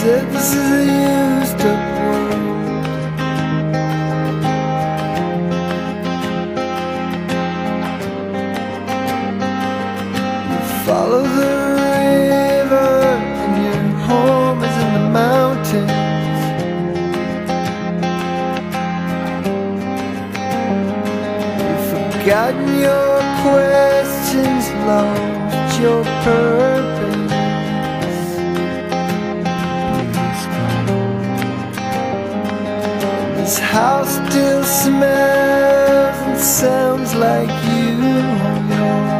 This is a used up world. You follow the river, and your home is in the mountains. You've forgotten your questions, lost your purpose. Still smells and sounds like you.